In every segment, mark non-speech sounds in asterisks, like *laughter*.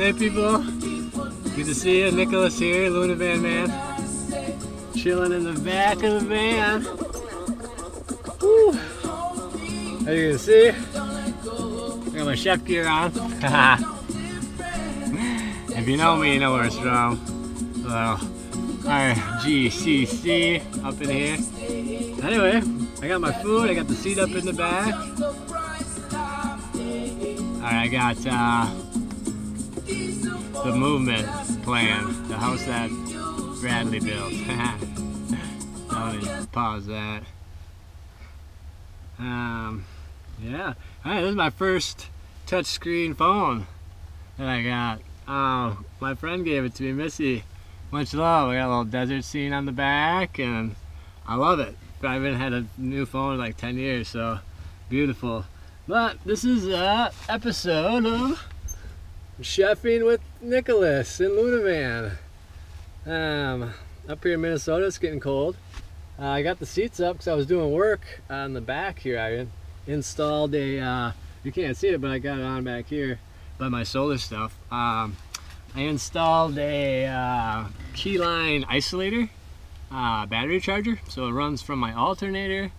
Hey people, good to see you. Nicholas here, Luna Van Man. Chilling in the back of the van. As you can see, I got my chef gear on. *laughs* if you know me, you know where it's from. Well, RGCC up in here. Anyway, I got my food, I got the seat up in the back. Alright, I got uh, the movement plan, the house that Bradley built. *laughs* Let me pause that. Um, yeah. This is my first touchscreen phone that I got. Uh, my friend gave it to me, Missy. Much love. I got a little desert scene on the back, and I love it. I haven't had a new phone in like 10 years, so beautiful. But this is a episode of Chefing with Nicholas in Lunavan. Um, up here in Minnesota, it's getting cold. Uh, I got the seats up because I was doing work on the back here. I installed a, uh, you can't see it, but I got it on back here by my solar stuff. Um, I installed a uh, Keyline isolator uh, battery charger. So it runs from my alternator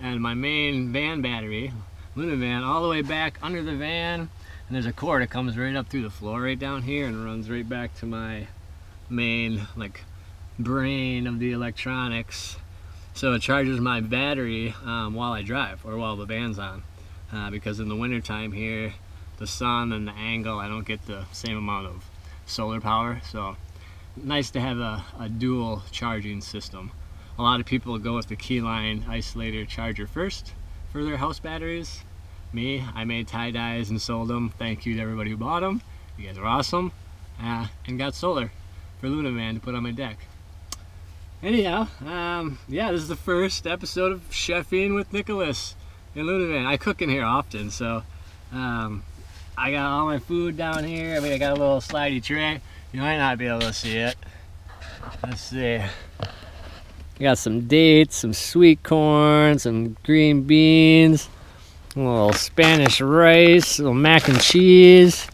and my main van battery, Luna van, all the way back under the van. And there's a cord that comes right up through the floor right down here and runs right back to my main like brain of the electronics. So it charges my battery um, while I drive or while the van's on. Uh, because in the wintertime here, the sun and the angle, I don't get the same amount of solar power. So nice to have a, a dual charging system. A lot of people go with the Keyline isolator charger first for their house batteries. Me, I made tie-dyes and sold them. Thank you to everybody who bought them. You guys are awesome. Uh, and got solar for Luna Man to put on my deck. Anyhow, um, yeah, this is the first episode of Chefing with Nicholas and Luna Man. I cook in here often, so um, I got all my food down here. I mean, I got a little slidey tray. You might not be able to see it. Let's see. I got some dates, some sweet corn, some green beans, a little Spanish rice, a little mac and cheese.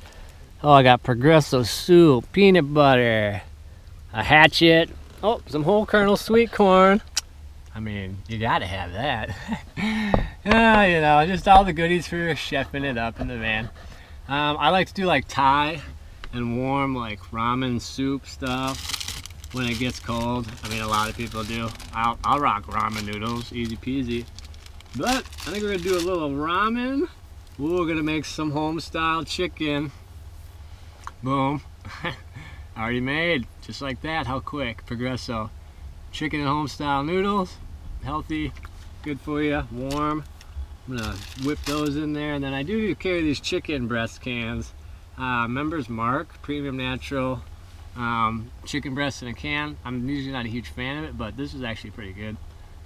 Oh, I got Progresso soup, peanut butter, a hatchet. Oh, some whole kernel sweet corn. I mean, you gotta have that. yeah, *laughs* you know, just all the goodies for chefing it up in the van. Um, I like to do like Thai and warm like ramen soup stuff when it gets cold. I mean, a lot of people do. I'll, I'll rock ramen noodles, easy peasy. But I think we're gonna do a little ramen. Ooh, we're gonna make some home style chicken. Boom. *laughs* Already made, just like that, how quick, Progresso. Chicken and home style noodles, healthy, good for you, warm. I'm gonna whip those in there and then I do carry these chicken breast cans uh, Members Mark, Premium Natural um, chicken breast in a can. I'm usually not a huge fan of it, but this is actually pretty good.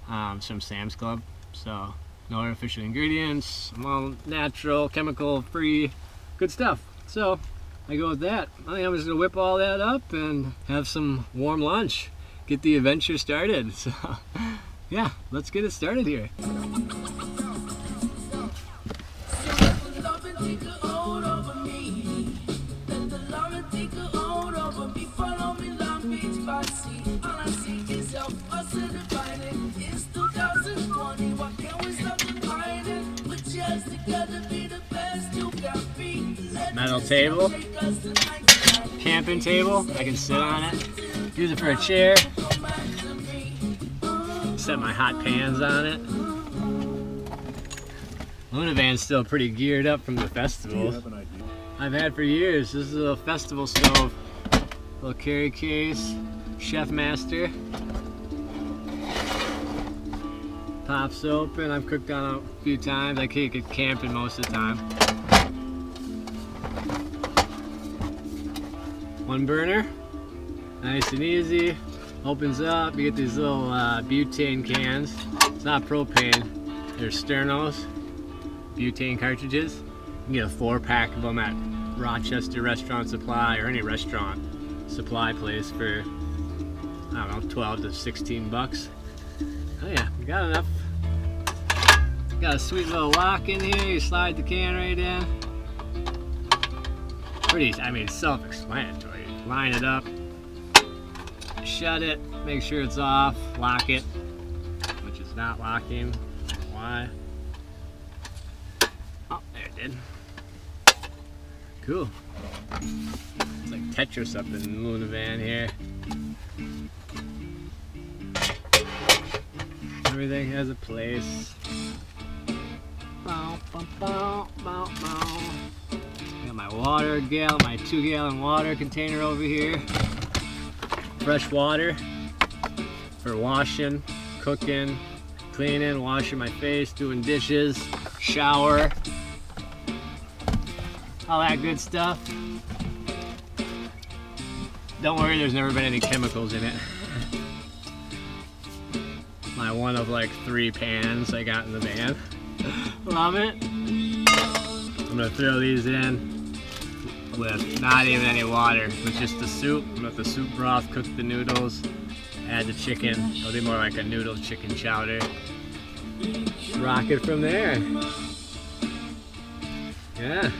Um, some Sam's Club, so no artificial ingredients, all natural, chemical free, good stuff. So I go with that. I think I'm just gonna whip all that up and have some warm lunch. Get the adventure started. So yeah, let's get it started here. Metal table, camping table, I can sit on it, use it for a chair, set my hot pans on it. Luna Van's still pretty geared up from the festival. I've had for years. This is a festival stove. Little carry case, Chef Master. Pops open. I've cooked on a few times. I cook it camping most of the time. One burner, nice and easy. Opens up, you get these little uh, butane cans. It's not propane, they're Sternos butane cartridges. You can get a four pack of them at Rochester Restaurant Supply or any restaurant supply place for, I don't know, 12 to 16 bucks. Oh yeah, got enough. Got a sweet little lock in here. You slide the can right in. pretty, I mean, self-explanatory. Line it up, shut it, make sure it's off, lock it, which is not locking. Why? Oh, there it did. Cool. It's like Tetris up in the Luna Van here. Everything has a place. Water gallon, my two gallon water container over here. Fresh water for washing, cooking, cleaning, washing my face, doing dishes, shower, all that good stuff. Don't worry, there's never been any chemicals in it. *laughs* My one of like three pans I got in the van. Love it. I'm gonna throw these in with not even any water, with just the soup. Let the soup broth cook the noodles, add the chicken. It'll be more like a noodle chicken chowder. Rock it from there. Yeah.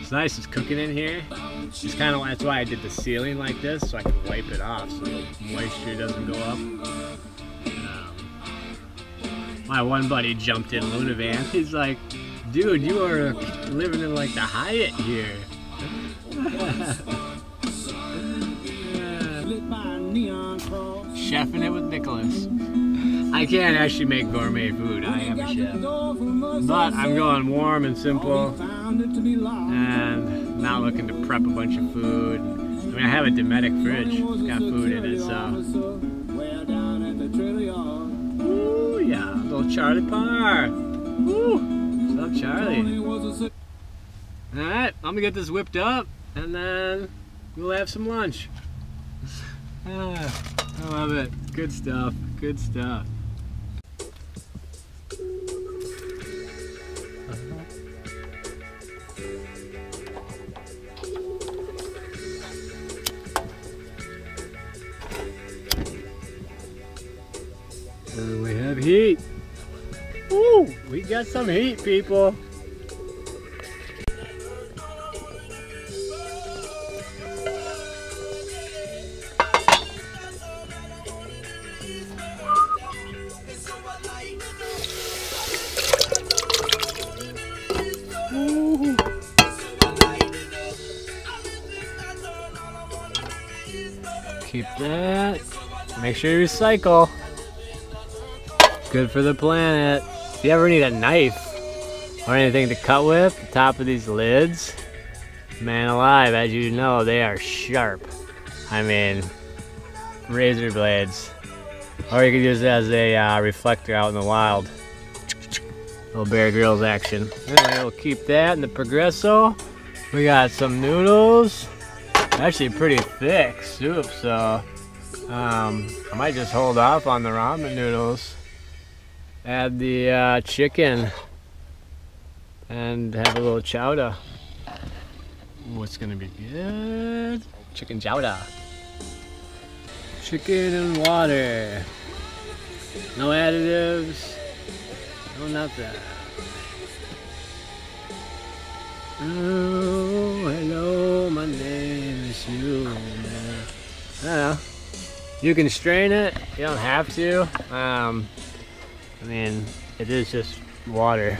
It's nice, it's cooking in here. It's kind of that's why I did the ceiling like this, so I can wipe it off so the moisture doesn't go up. My one buddy jumped in Luna Van. He's like, dude, you are living in like the Hyatt here. Chefing it with Nicholas. I can't actually make gourmet food. I am a chef. But I'm going warm and simple and not looking to prep a bunch of food. I mean, I have a Dometic fridge. It's got food in it, so. Little Charlie Parr. What's up, Charlie? Alright, I'm gonna get this whipped up and then we'll have some lunch. *laughs* ah, I love it. Good stuff. Good stuff. And we have heat. We got some heat, people. Keep that. Make sure you recycle. Good for the planet. If you ever need a knife or anything to cut with, the top of these lids, man alive, as you know, they are sharp. I mean, razor blades. Or you could use it as a uh, reflector out in the wild. Little Bear Grylls action. Anyway, we'll keep that in the Progresso. We got some noodles. Actually pretty thick soup, so um, I might just hold off on the ramen noodles. Add the uh, chicken and have a little chowder. What's gonna be good? Chicken chowder. Chicken and water. No additives. No nothing. Oh, hello, my name is you. I don't know. You can strain it. You don't have to. Um, I mean, it is just water.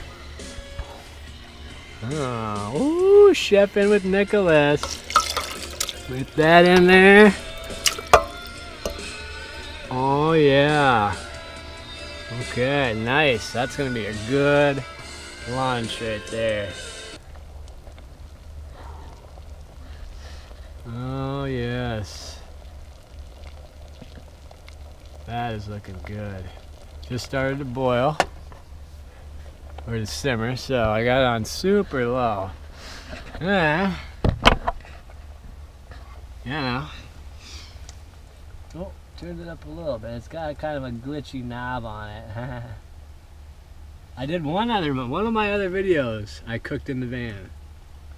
Oh, ooh, chefing with Nicholas. With that in there. Oh yeah. Okay, nice. That's gonna be a good lunch right there. Oh yes. That is looking good. Just started to boil. Or to simmer, so I got it on super low. Yeah. Know. Oh, turned it up a little bit. It's got kind of a glitchy knob on it. *laughs* I did one other one of my other videos I cooked in the van.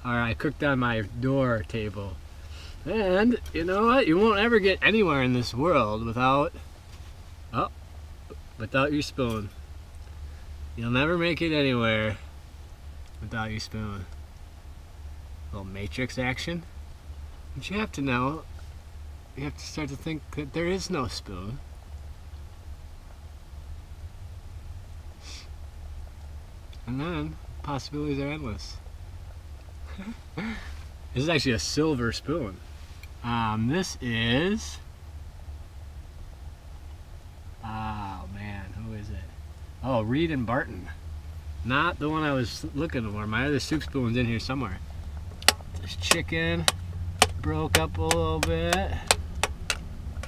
Or I cooked on my door table. And you know what? You won't ever get anywhere in this world without Oh. Without your spoon. You'll never make it anywhere without your spoon. A little matrix action. But you have to know, you have to start to think that there is no spoon. And then possibilities are endless. *laughs* this is actually a silver spoon. Um, this is. Oh man, who is it? Oh, Reed and Barton. Not the one I was looking for. My other soup spoon's in here somewhere. This chicken broke up a little bit.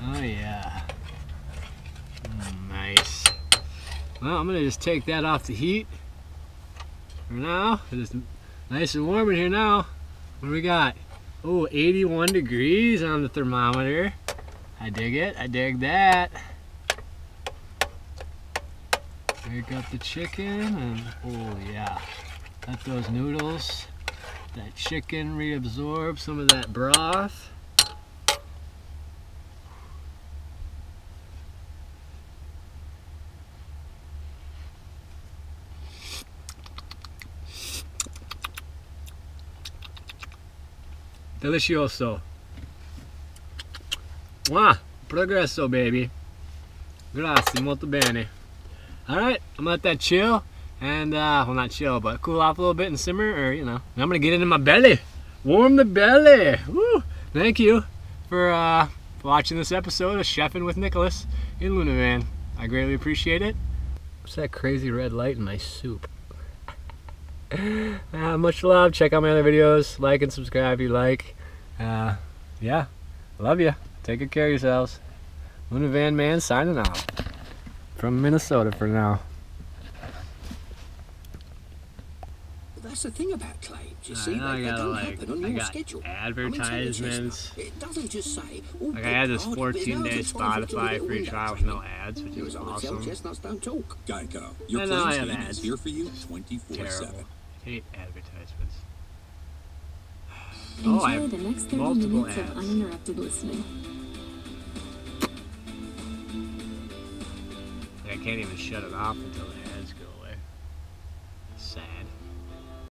Oh yeah. Mm, nice. Well, I'm gonna just take that off the heat for now. It's nice and warm in here now. What do we got? Oh, 81 degrees on the thermometer. I dig it. I dig that. Break got the chicken and oh yeah. Let those noodles, that chicken reabsorb some of that broth. Delicioso. Mwah! Progresso, baby. Grazie, molto bene. Alright, I'm gonna let that chill. And, uh, well, not chill, but cool off a little bit and simmer, or, you know. I'm gonna get into my belly. Warm the belly. Woo! Thank you for, uh, watching this episode of Chefing with Nicholas in Lunavan. I greatly appreciate it. What's that crazy red light in my soup? *laughs* uh, much love. Check out my other videos. Like and subscribe if you like. Uh, yeah, love you. Take good care of yourselves. Luna Van Man signing out from Minnesota for now. That's the thing about claims. You I see, know I they, they gotta, don't like, happen on I your schedule. advertisements. I mean, it doesn't just say. Oh, Like I had this card, 14 day there's other times we do a Spotify free trial with no ads, which You is know, I tell awesome. chestnuts don't talk. Geico. Your I know I claims have team ads. is here for you 24 Terrible. 7. hate advertisements. Enjoy Oh, I have the next 30 multiple minutes ads. of uninterrupted listening. Can't even shut it off until